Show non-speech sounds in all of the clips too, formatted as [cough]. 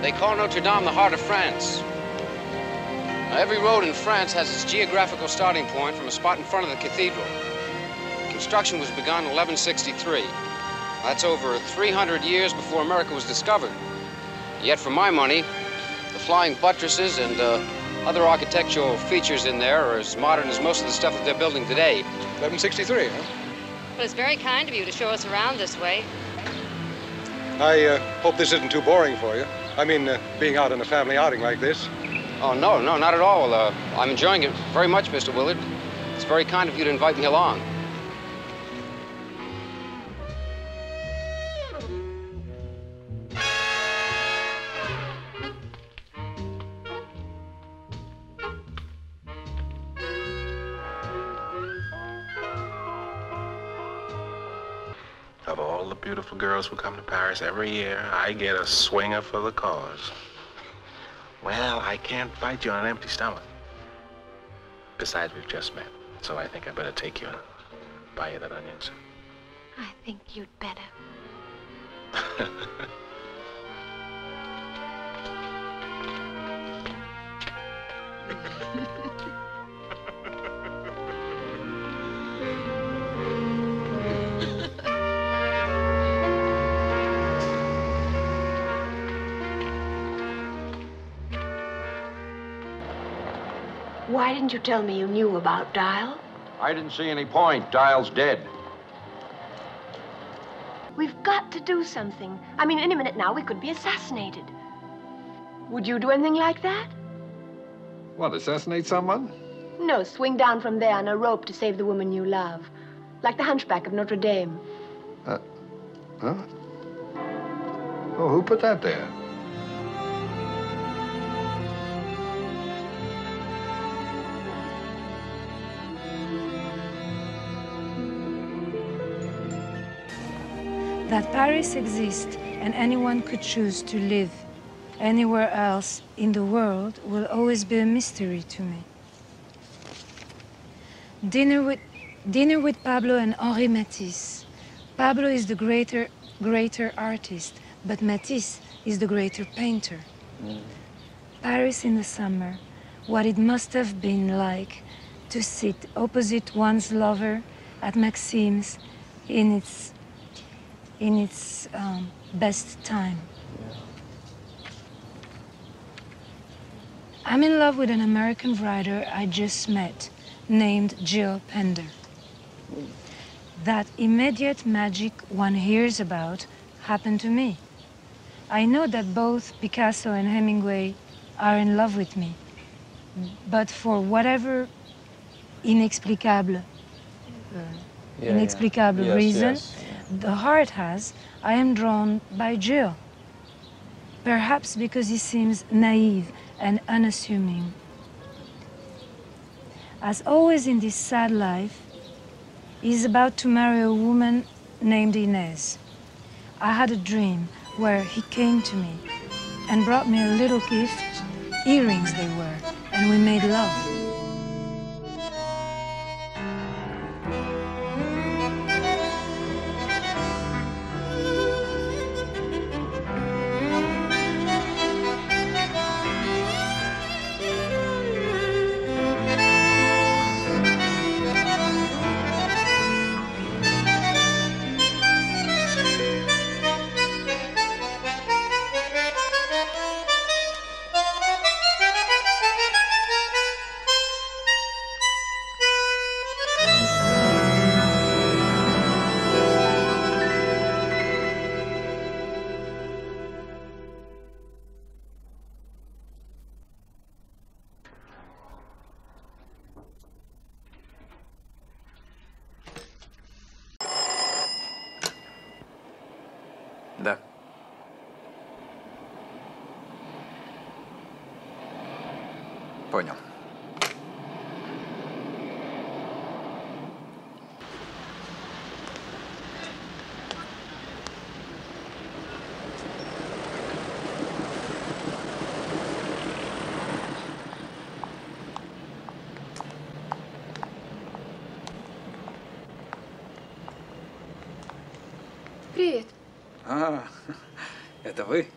They call Notre Dame the heart of France. Now, every road in France has its geographical starting point from a spot in front of the cathedral. Construction was begun in 1163. That's over 300 years before America was discovered. Yet, for my money, the flying buttresses and uh, other architectural features in there are as modern as most of the stuff that they're building today. 1163, huh? Well, it's very kind of you to show us around this way. I uh, hope this isn't too boring for you. I mean, uh, being out on a family outing like this. Oh, no, no, not at all. Uh, I'm enjoying it very much, Mr. Willard. It's very kind of you to invite me along. Girls who come to Paris every year, I get a swinger for the cause. Well, I can't fight you on an empty stomach. Besides, we've just met, so I think I better take you and buy you that onion soup. I think you'd better. [laughs] Why didn't you tell me you knew about Dyle? I didn't see any point. Dyle's dead. We've got to do something. I mean, any minute now we could be assassinated. Would you do anything like that? What, assassinate someone? No, swing down from there on a rope to save the woman you love. Like the hunchback of Notre Dame. Uh, huh? Oh, who put that there? That Paris exists and anyone could choose to live anywhere else in the world will always be a mystery to me. Dinner with, dinner with Pablo and Henri Matisse. Pablo is the greater, greater artist, but Matisse is the greater painter. Mm. Paris in the summer, what it must have been like to sit opposite one's lover at Maxim's in its in its um, best time. I'm in love with an American writer I just met named Gil Pender. That immediate magic one hears about happened to me. I know that both Picasso and Hemingway are in love with me, but for whatever inexplicable, uh, yeah, inexplicable yeah. Yes, reason, yes the heart has, I am drawn by Gil. Perhaps because he seems naive and unassuming. As always in this sad life, he's about to marry a woman named Inez. I had a dream where he came to me and brought me a little gift, earrings they were, and we made love. А, это вы?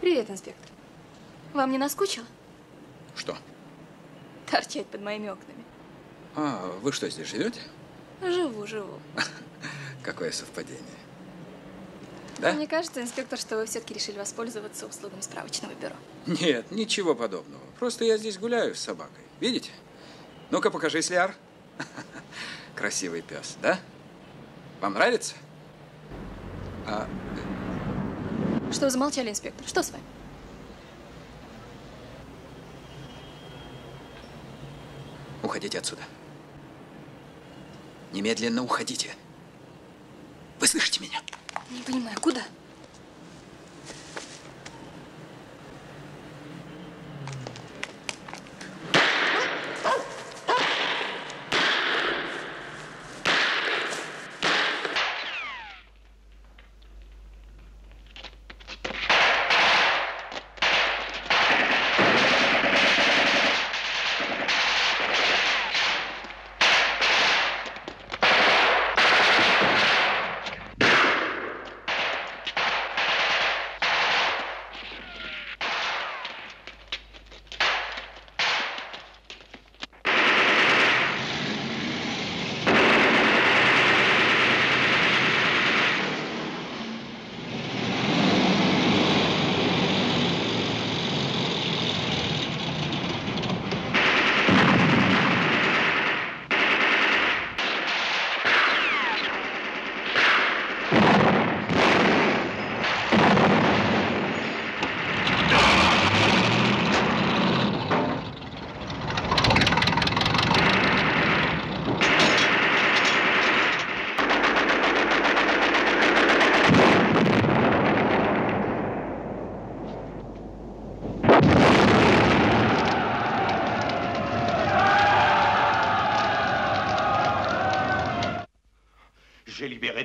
Привет, инспектор. Вам не наскучило? Что? Торчать под моими окнами. А, вы что, здесь живете? Живу, живу. [laughs] Какое совпадение. Да? Мне кажется, инспектор, что вы все-таки решили воспользоваться услугами справочного бюро. Нет, ничего подобного. Просто я здесь гуляю с собакой. Видите? Ну-ка, покажись, Ляр. [laughs] Красивый пес, да? Вам нравится? А... Что вы замолчали, инспектор? Что с вами? Уходите отсюда. Немедленно уходите. Вы слышите меня? Не понимаю, куда?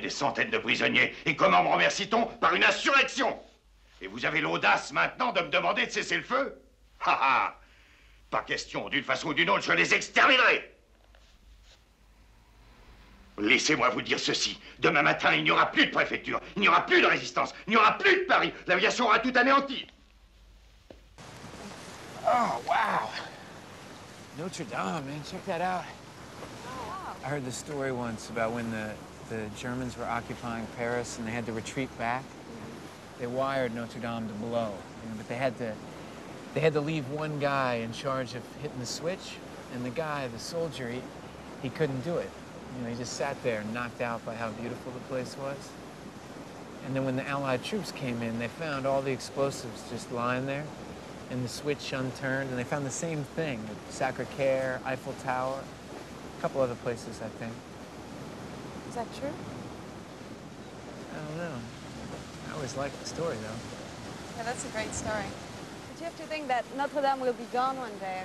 Des centaines de prisonniers. Et comment me remercie-t-on Par une insurrection? Et vous avez l'audace maintenant de me demander de cesser le feu? Ha ha Pas question, d'une façon ou d'une autre, je les exterminerai Laissez-moi vous dire ceci. Demain matin, il n'y aura plus de préfecture, il n'y aura plus de résistance, il n'y aura plus de Paris. L'aviation aura tout anéanti. Oh, wow. Notre Dame, man, check that out. I heard the story once about when the, the Germans were occupying Paris and they had to retreat back. They wired Notre Dame to blow, you know, but they had to they had to leave one guy in charge of hitting the switch, and the guy, the soldier, he, he couldn't do it. You know, he just sat there knocked out by how beautiful the place was. And then when the Allied troops came in, they found all the explosives just lying there and the switch unturned, and they found the same thing Sacre-Cœur, Eiffel Tower, a couple other places, I think. Is that true? I don't know. I always liked the story, though. Yeah, that's a great story. But you have to think that Notre Dame will be gone one day.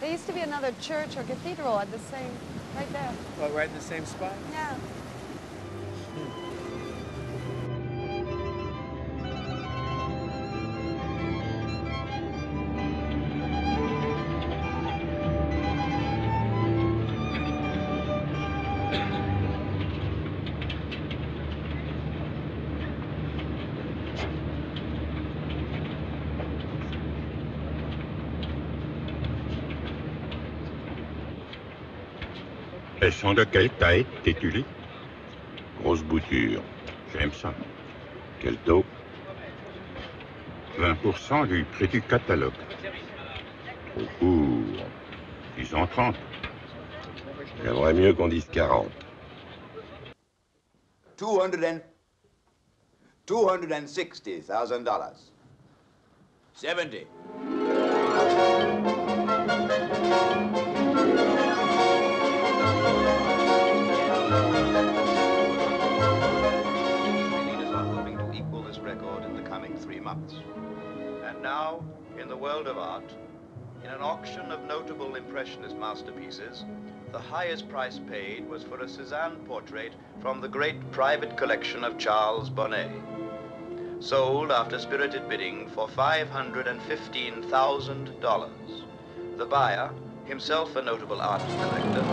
There used to be another church or cathedral at the same, right there. Well, right in the same spot? Yeah. De quelle taille, tes Grosse bouture. J'aime ça. Quel taux 20% du prix du catalogue. Au cours. Ils ont 30. J'aimerais mieux qu'on dise 40. 200 and... $260,000. 70. Auction of notable Impressionist masterpieces, the highest price paid was for a Cézanne portrait from the great private collection of Charles Bonnet. Sold after spirited bidding for $515,000. The buyer, himself a notable art collector,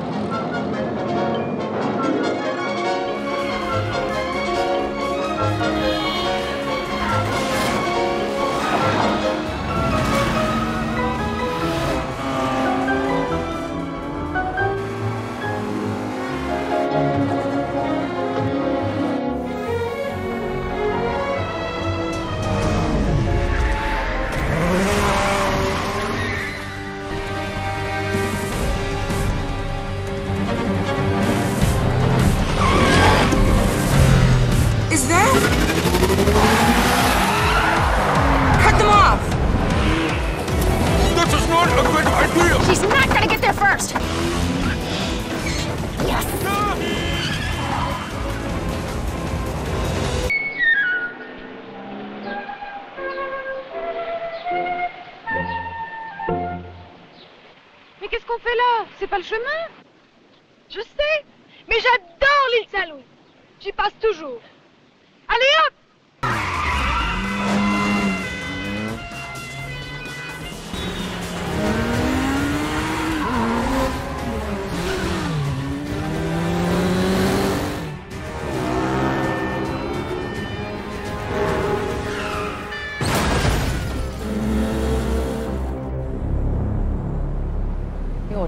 fast.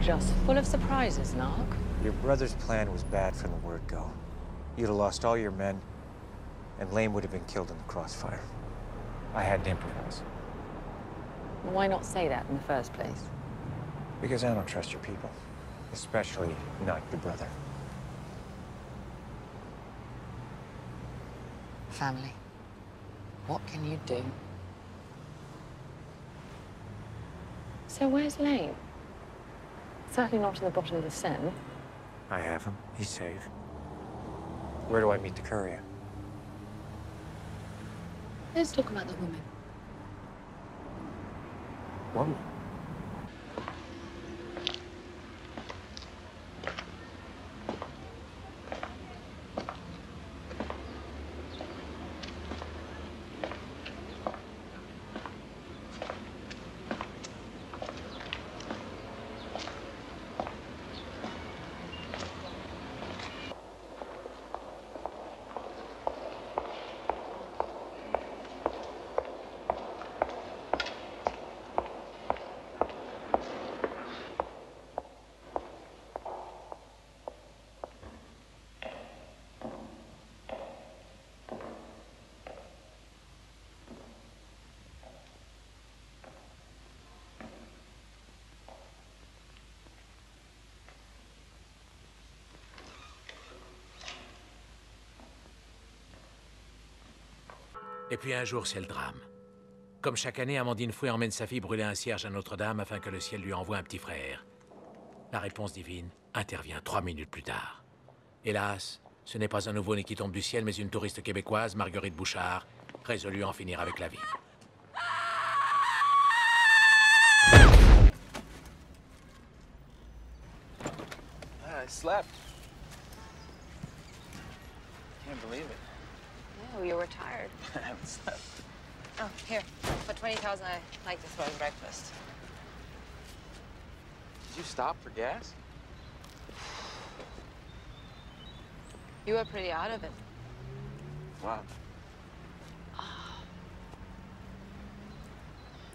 You're just full of surprises, Lark. Your brother's plan was bad from the word go. You'd have lost all your men, and Lane would have been killed in the crossfire. I had to improvise. Why not say that in the first place? Because I don't trust your people. Especially not your brother. Family. What can you do? So where's Lane? Certainly not in the bottom of the Seine. I have him. He's safe. Where do I meet the courier? Let's talk about the woman. What? Et puis un jour, c'est le drame. Comme chaque année, Amandine Fouet emmène sa fille brûler un cierge à Notre-Dame afin que le ciel lui envoie un petit frère. La réponse divine intervient trois minutes plus tard. Hélas, ce n'est pas un nouveau-né qui tombe du ciel, mais une touriste québécoise, Marguerite Bouchard, résolue à en finir avec la vie. I slept. Can't believe it. No, you were tired. I haven't slept. Oh, here. For 20000 I like this for breakfast. Did you stop for gas? You were pretty out of it. Wow.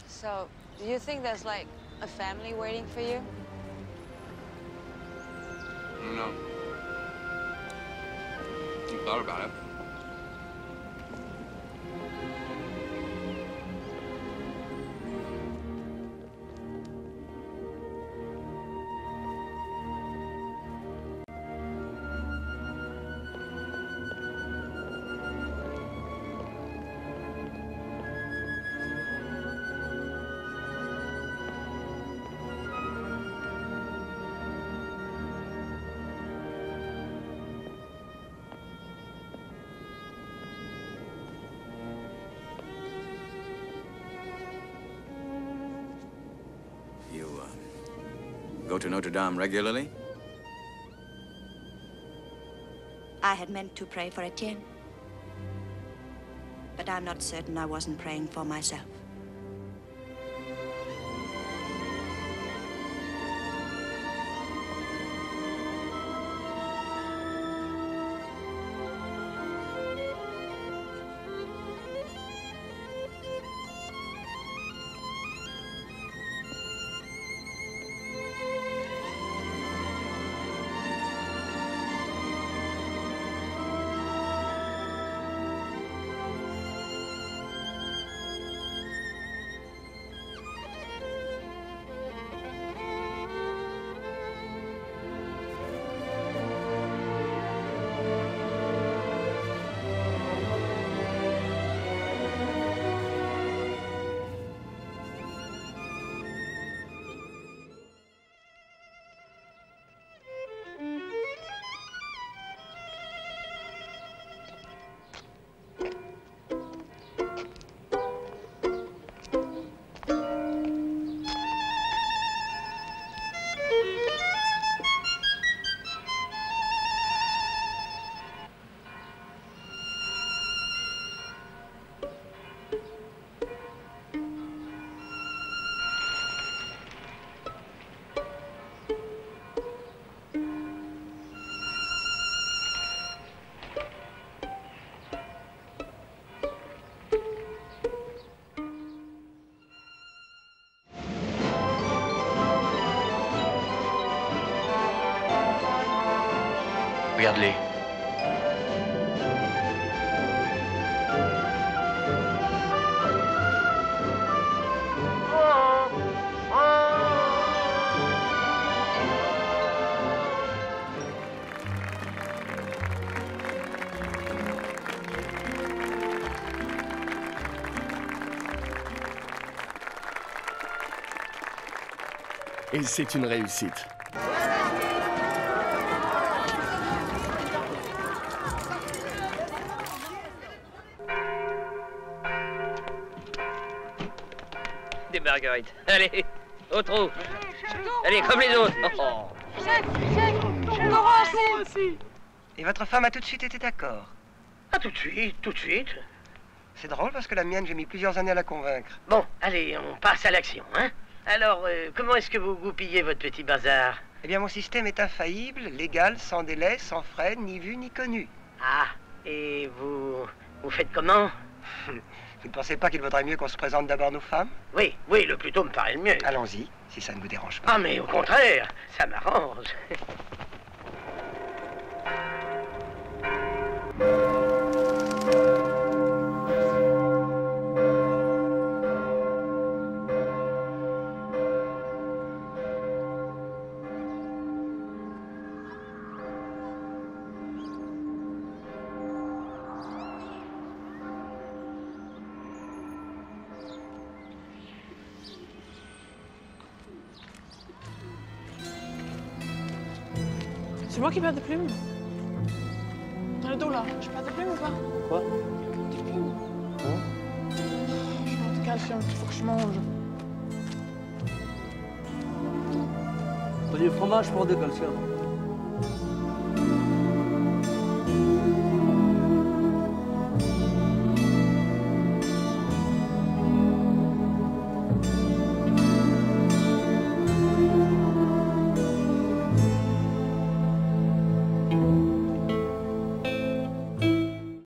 So, do you think there's like a family waiting for you? I don't know. You thought about it. Go to Notre Dame regularly? I had meant to pray for Etienne. But I'm not certain I wasn't praying for myself. Regarde-les. Et c'est une réussite. Des marguerites. Allez, au trou. Allez, comme les autres. Oh. Chef, chef, Laurent aussi. Et votre femme a tout de suite été d'accord Ah, tout de suite, tout de suite. C'est drôle parce que la mienne, j'ai mis plusieurs années à la convaincre. Bon, allez, on passe à l'action, hein Alors, euh, comment est-ce que vous goupillez votre petit bazar? Eh bien, mon système est infaillible, légal, sans délai, sans frais, ni vu ni connu. Ah, et vous... vous faites comment? [laughs] Vous ne pensez pas qu'il vaudrait mieux qu'on se présente d'abord nos femmes Oui, oui, le plus tôt me paraît le mieux. Allons-y, si ça ne vous dérange pas. Ah, mais au contraire, ça m'arrange. [laughs] C'est moi qui perds des plumes. Dans le dos là, je perds des plumes ou pas Quoi Des plumes. Je manque de calcium, il faut que je mange. T'as du fromage pour deux calcium.